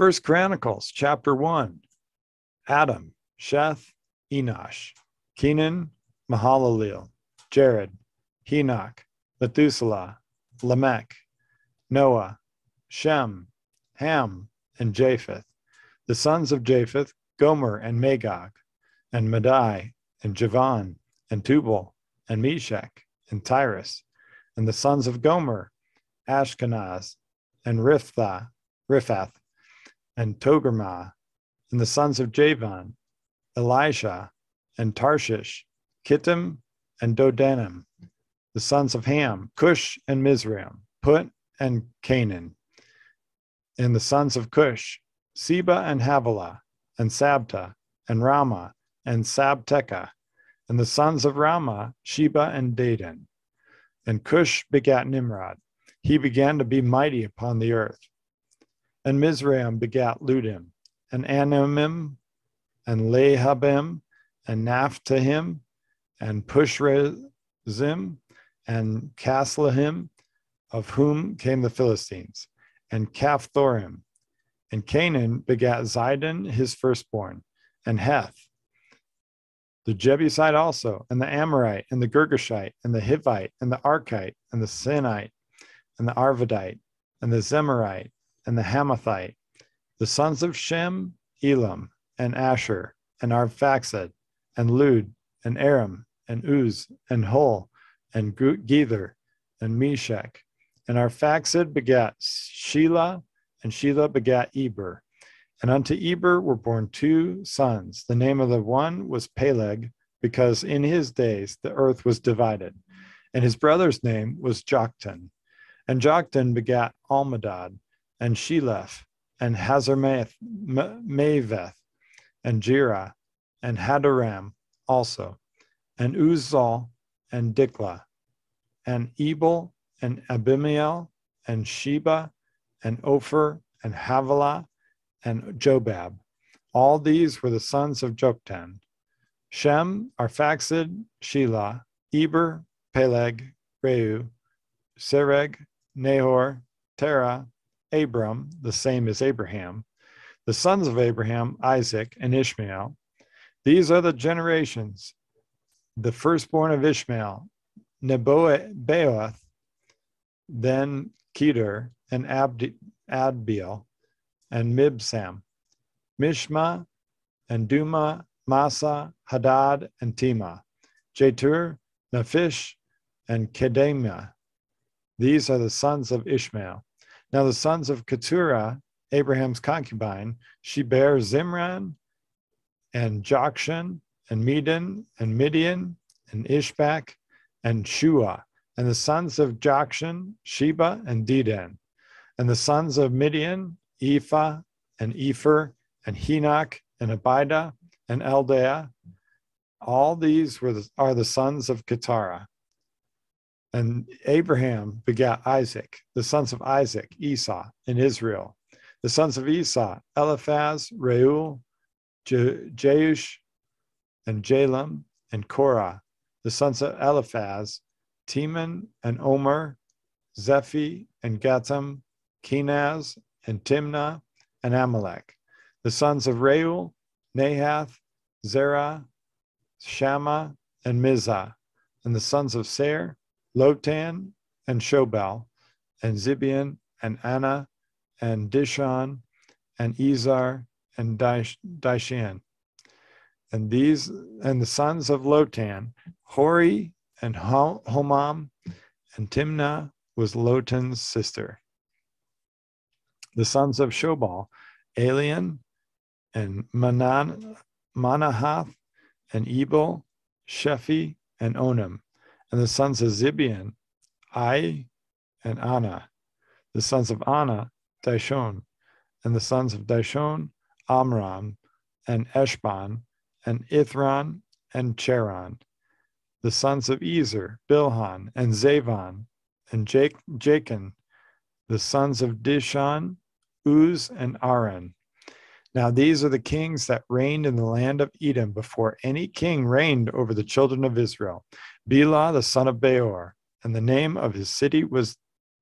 First Chronicles chapter 1 Adam, Sheth, Enosh, Kenan, Mahalalel, Jared, Enoch, Methuselah, Lamech, Noah, Shem, Ham, and Japheth. The sons of Japheth, Gomer and Magog, and Madai, and Javan, and Tubal, and Meshech, and Tiras. And the sons of Gomer, Ashkenaz, and Riphtha, Riphath, and Togarmah, and the sons of Javan, Elishah, and Tarshish, Kittim, and Dodanim, the sons of Ham, Cush and Mizraim, Put and Canaan, and the sons of Cush, Seba and Havilah, and Sabta, and Raamah, and Sabtecha, and the sons of Raamah, Sheba and Dedan. And Cush begat Nimrod. He began to be mighty upon the earth. And Mizraim begat Ludim, and Anamim, and Lehabim, and Naphtuhim, and Pushrezim, and Casluhim, of whom came the Philistines, and Caphthorim. And Canaan begat Zidon, his firstborn, and Heth, the Jebusite also, and the Amorite, and the Girgashite, and the Hivite, and the Arkite, and the Sinite, and the Arvadite, and the Zemarite, and the Hamathite, the sons of Shem, Elam, and Asher, and Arphaxad, and Lud, and Aram, and Uz, and Hul, and Gether, and Meshech. And Arphaxad begat Shelah, and Shelah begat Eber. And unto Eber were born two sons. The name of the one was Peleg, because in his days the earth was divided. And his brother's name was Joktan. And Joktan begat Almodad, and Sheleph, and Hazarmaveth, and Jerah, and Hadoram also, and Uzal, and Diklah, and Ebal, and Abimael, and Sheba, and Ophir, and Havilah, and Jobab. All these were the sons of Joktan. Shem, Arphaxad, Shelah, Eber, Peleg, Reu, Serug, Nahor, Terah, Abram, the same as Abraham, the sons of Abraham, Isaac, and Ishmael. These are the generations. The firstborn of Ishmael, Nebaioth, then Kedar, and Abdi, Adbeel, and Mibsam, Mishma, and Dumah, Massa, Hadad, and Tema, Jetur, Naphish, and Kedemah. These are the sons of Ishmael. Now the sons of Keturah, Abraham's concubine, she bare Zimran, and Jokshan, and Medan, and Midian, and Ishbak, and Shuah, and the sons of Jokshan, Sheba, and Dedan, and the sons of Midian, Ephah and Epher and Henoch and Abida and Eldaah. All these were the, are the sons of Keturah. And Abraham begat Isaac, the sons of Isaac, Esau, and Israel. The sons of Esau, Eliphaz, Reuel, Je- Jeush, and Jaalam, and Korah. The sons of Eliphaz, Teman, and Omer, Zephi, and Gatam, Kenaz, and Timnah and Amalek. The sons of Reuel, Nahath, Zerah, Shammah, and Mizzah. And the sons of Seir, Lotan, and Shobal, and Zibeon, and Anah, and Dishon, and Ezar, and Dishan. And these, and the sons of Lotan, Hori, and Homam, and Timnah was Lotan's sister the sons of Shobal, Alian and Manan, Manahath, and Ebal, Shephi, and Onam, and the sons of Zibeon, Ai, and Anah, the sons of Anah, Dishon, and the sons of Dishon, Amram, and Eshban, and Ithran, and Cheran, the sons of Ezer, Bilhan, and Zavan, and Jachin, the sons of Dishon, Uz, and Aran. Now, these are the kings that reigned in the land of Edom before any king reigned over the children of Israel. Bela, the son of Beor, and the name of his city was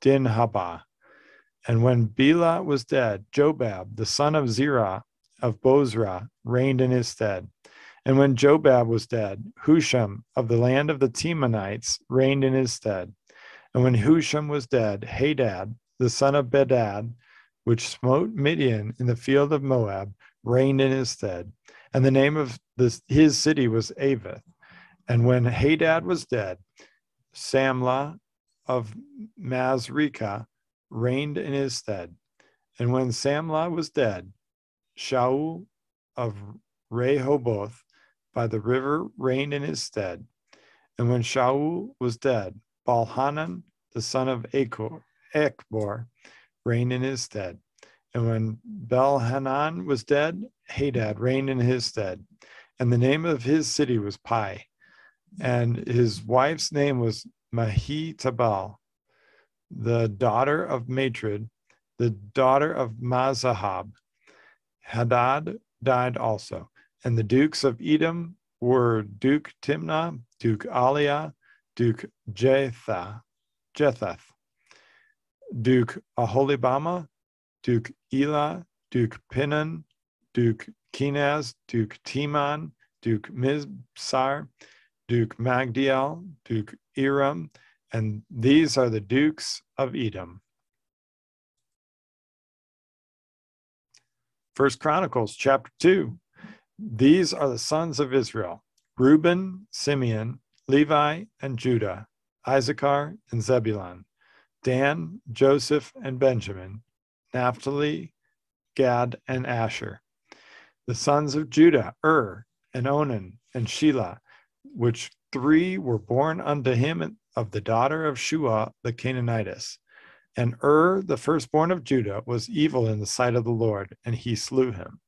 Dinhabah. And when Bela was dead, Jobab, the son of Zerah of Bozrah, reigned in his stead. And when Jobab was dead, Husham of the land of the Temanites reigned in his stead. And when Husham was dead, Hadad, the son of Bedad, which smote Midian in the field of Moab, reigned in his stead. And the name of this, his city was Avith. And when Hadad was dead, Samlah of Masrekah reigned in his stead. And when Samlah was dead, Shaul of Rehoboth by the river reigned in his stead. And when Shaul was dead, Baalhanan, the son of Achor, Achbor, reigned in his stead. And when Baalhanan was dead, Hadad reigned in his stead. And the name of his city was Pai. And his wife's name was Mehetabel, the daughter of Matred, the daughter of Mezahab. Hadad died also. And the dukes of Edom were Duke Timnah, Duke Aliah, Duke Jetha, Jetheth, Duke Aholibamah, Duke Elah, Duke Pinon, Duke Kenaz, Duke Timon, Duke Mibzar, Duke Magdiel, Duke Iram, and these are the dukes of Edom. First Chronicles chapter 2. These are the sons of Israel Reuben, Simeon, Levi, and Judah, Issachar, and Zebulun, Dan, Joseph, and Benjamin, Naphtali, Gad, and Asher. The sons of Judah, Ur, and Onan, and Shelah, which three were born unto him of the daughter of Shua the Canaanitess. And Ur, the firstborn of Judah, was evil in the sight of the Lord, and he slew him.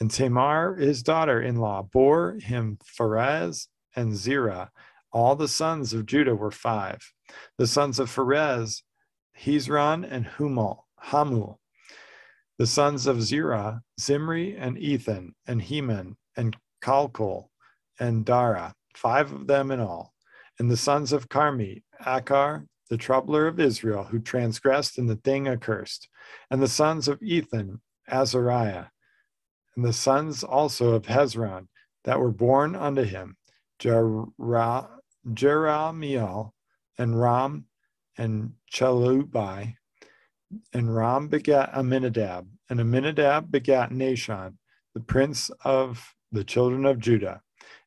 And Tamar, his daughter in law, bore him Pharez and Zerah. All the sons of Judah were five. The sons of Pharez, Hezron and Humul, Hamul. The sons of Zerah, Zimri and Ethan and Heman and Calcol and Dara, five of them in all. And the sons of Carmi, Achar, the troubler of Israel, who transgressed in the thing accursed. And the sons of Ethan, Azariah. And the sons also of Hezron that were born unto him, Jerah, Jerahmeel and Ram and Chelubai. And Ram begat Amminadab, and Amminadab begat Nahshon, the prince of the children of Judah.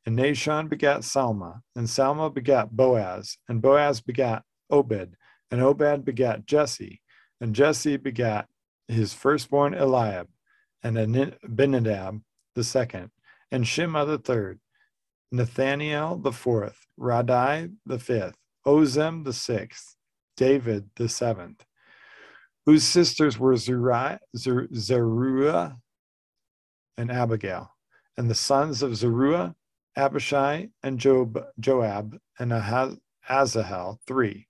And Nahshon begat Salma, and Salma begat Boaz, and Boaz begat Obed, and Obed begat Jesse, and Jesse begat his firstborn Eliab, and Abinadab the second, and Shimma the third, Nathaniel the fourth, Raddai the fifth, Ozem the sixth, David the seventh, whose sisters were Zeruiah and Abigail, and the sons of Zeruiah Abishai and Job, Joab and Asahel, three.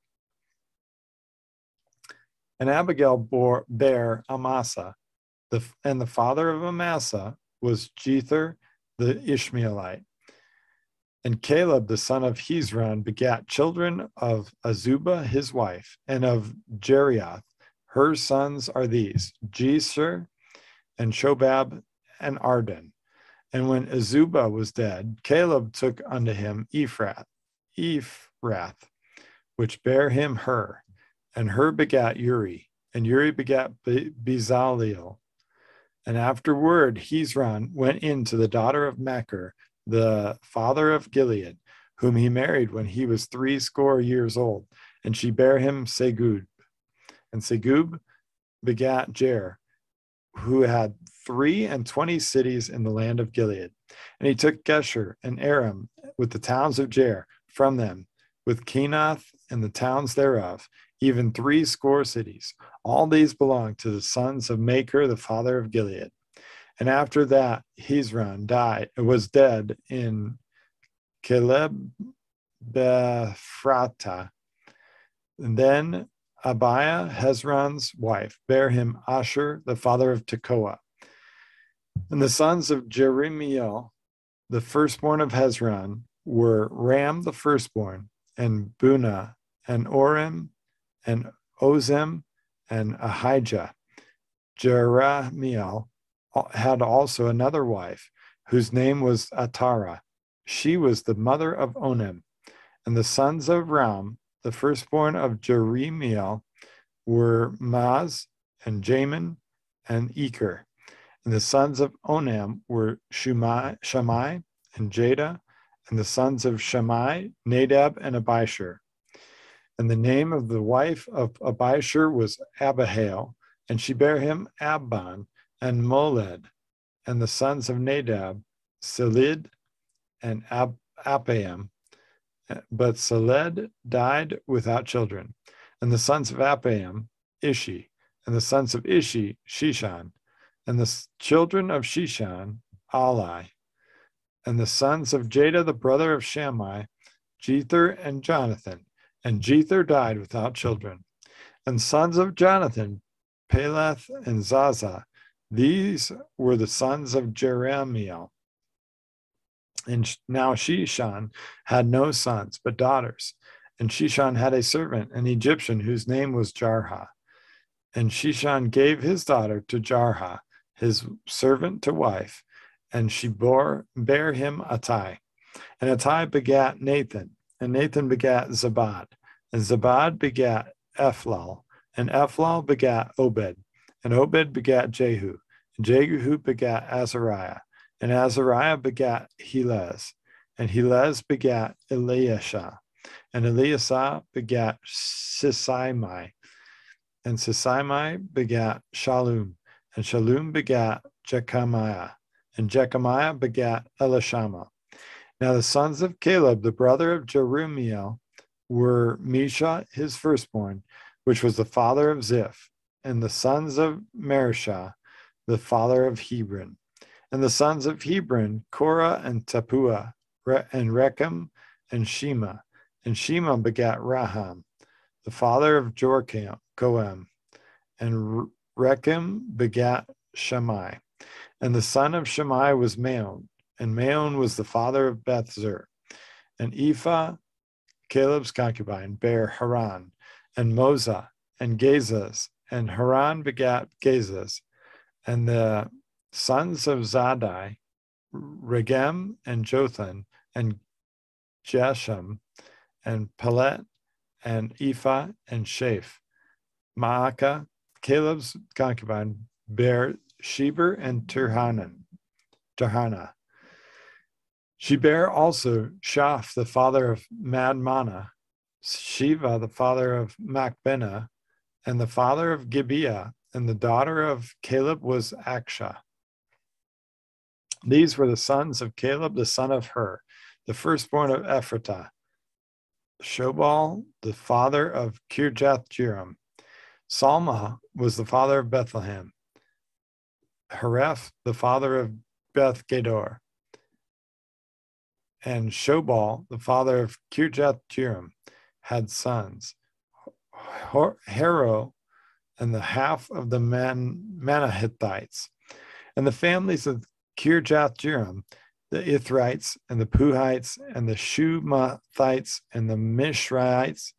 And Abigail bore, bare Amasa, the, and the father of Amasa was Jether the Ishmaelite. And Caleb, the son of Hezron, begat children of Azubah, his wife, and of Jerioth. Her sons are these Jeser and Shobab and Ardon. And when Azubah was dead, Caleb took unto him Ephrath, Ephrath, which bare him Hur, and Hur begat Uri, and Uri begat Bezaleel. And afterward, Hezron went in to the daughter of Machir, the father of Gilead, whom he married when he was threescore years old, and she bare him Segub. And Segub begat Jer, who had three and twenty cities in the land of Gilead. And he took Geshur and Aram with the towns of Jer from them, with Kenath and the towns thereof, even three score cities. All these belonged to the sons of Machir, the father of Gilead. And after that, Hezron died, was dead in Caleb Bephrata. And then Abiah, Hezron's wife, bare him Ashur, the father of Tekoa. And the sons of Jerahmeel, the firstborn of Hezron, were Ram the firstborn, and Bunah, and Orim, and Ozem, and Ahijah. Jerahmeel had also another wife, whose name was Atarah. She was the mother of Onam. And the sons of Ram, the firstborn of Jerahmeel, were Maaz and Jamin and Eker. And the sons of Onam were Shumai, Shammai and Jada, and the sons of Shammai, Nadab and Abishur. And the name of the wife of Abishur was Abihail, and she bare him Abban and Molid. And the sons of Nadab, Seled and Ab- Appaim. But Seled died without children. And the sons of Appaim, Ishi. And the sons of Ishi, Shishan. And the children of Shishan, Ali. And the sons of Jada, the brother of Shammai, Jether and Jonathan. And Jether died without children. And sons of Jonathan, Peleth and Zaza. These were the sons of Jerahmeel. And now Shishan had no sons, but daughters. And Shishan had a servant, an Egyptian, whose name was Jarha. And Shishan gave his daughter to Jarha, his servant to wife, and she bore bare him Attai. And Attai begat Nathan, and Nathan begat Zabad, and Zabad begat Ephlal, and Ephlal begat Obed, and Obed begat Jehu, Jehu begat Azariah, and Azariah begat Helez, and Helez begat Eliashah, and Eliashah begat Sisamai, and Sisamai begat Shalom, and Shalom begat Jekamiah, and Jekamiah begat Elishama. Now the sons of Caleb, the brother of Jerahmeel, were Misha, his firstborn, which was the father of Ziph, and the sons of Mareshah, the father of Hebron. And the sons of Hebron, Korah and Tappuah, and Rekem and Shema. And Shema begat Raham, the father of Jorkam, Koam. And Rekem begat Shammai. And the son of Shammai was Maon, and Maon was the father of Bethzur. And Ephah, Caleb's concubine, bare Haran, and Moza, and Gazez, and Haran begat Gazez. And the sons of Zadai, Regem and Jotham, and Jesham, and Pelet, and Ephah, and Shaaph. Maachah, Caleb's concubine, bare Sheber and Turhanan, Turhana. She bare also Shaaph, the father of Madmannah, Sheva, the father of Machbenah, and the father of Gibea, and the daughter of Caleb was Achsa. These were the sons of Caleb, the son of Hur, the firstborn of Ephratah. Shobal, the father of Kirjath Jearim. Salma was the father of Bethlehem. Hareph, the father of Beth Gedor. And Shobal, the father of Kirjath Jearim, had sons. Hero and the half of the Man- Manahithites. And the families of Kirjath Jearim, the Ithrites and the Puhites and the Shumathites and the Mishraites.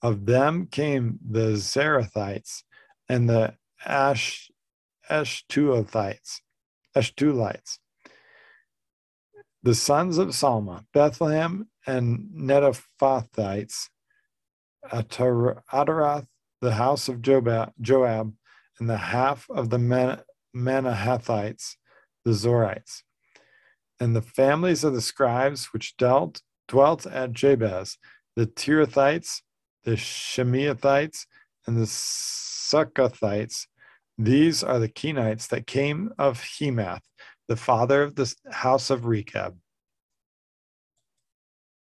Of them came the Zareathites and the Ash Eshtuathites, Eshtulites. The sons of Salma, Bethlehem and Netophathites, Ataroth, the house of Joab, and the half of the Manahethites, the Zorites, and the families of the scribes which dealt dwelt at Jabez, the Tirathites, the Shimeathites, and the Suchathites. These are the Kenites that came of Hemath, the father of the house of Rechab.